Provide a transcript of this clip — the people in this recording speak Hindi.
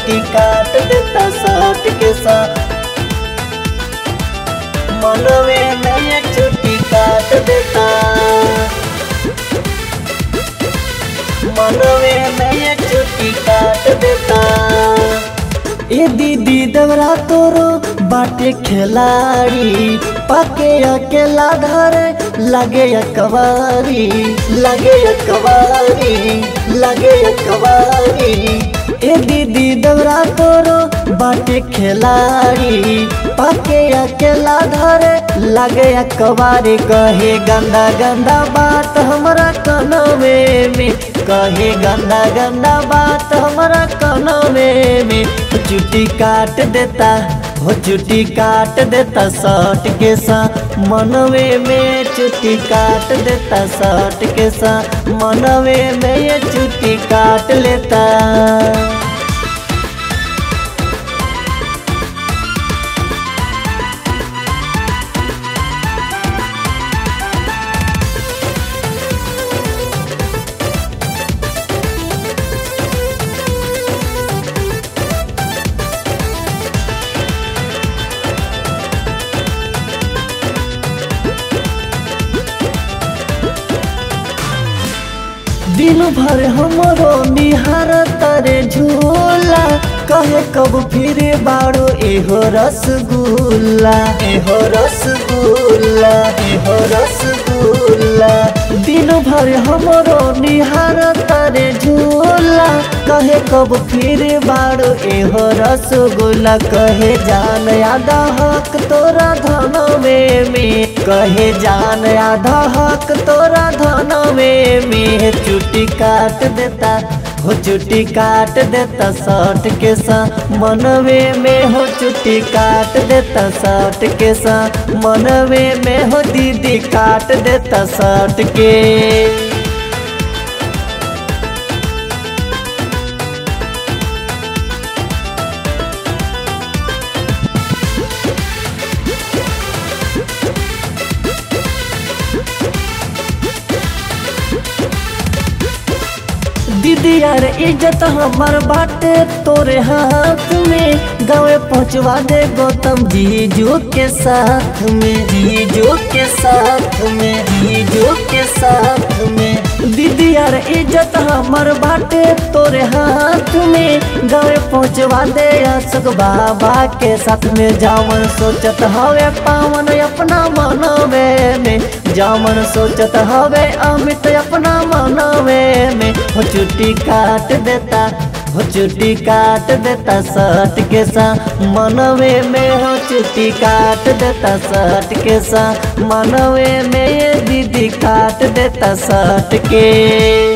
काट देता के सा मनवे में चुटी काट देता। चुटी काट देता। दीदी दवरा तोरो बाटे खिलाड़ी, पाके अकेला धरे, लगे कवारी लगे कवारी लगे कवारी ए दीदी दौरा तोरो बाटे खिलाड़ी। पाके अकेला धरे लगे कवारी कहे गंदा गंदा बात हमारा कनवे में। कहे गंदा गंदा बात हमारा कनवे में। चुटी काट देता हो चुटी काट देता शर्ट के सा मनवे में चुटी काट देता शर्ट के सा मनवे में ये चुटी काट लेता। दिन भर हमरो निहार तरे झूला। कहे कब फिरे बाड़ो, एहो रसगुल्ला एहो रसगुल्ला एहो रसगुल्ला। भर हमरो निहार, तारे झूला। कहे कब फिर बाड़ो एहो रसगुल्ला। कहे, जान आधा हक तोरा धन में। कहे, जान आधा हक तोरा धनवे में। चुटी काट देता हो चुटी काट देता शर्ट के सा मनवे में हो चुटी काट देता शर्ट के सा मनवे में हो दीदी काट देता शर्ट के। दीदी यार इज़्ज़त हमार बाटे, तोरे हाथ में। गाँव पहुँचवा दे गौतम जीजू के साथ में, जीजू के साथ में, जीजू के साथ में। दीदी यार इज़्ज़त हमर बाटे, तोरे हाथ में। गाँव पहुँचवा दे अशोक बाबा के साथ में। जावन सोचत हवे, पावन अपना मनवे में। जामन सोचत हवे, अमित अपना मनवे में। हो चुट्टी काट देता, हो चुटी काट देता सट के सा मनवे में। हो चुट्टी काट देता सट के सा मनवे में। दीदी काट देता सट के।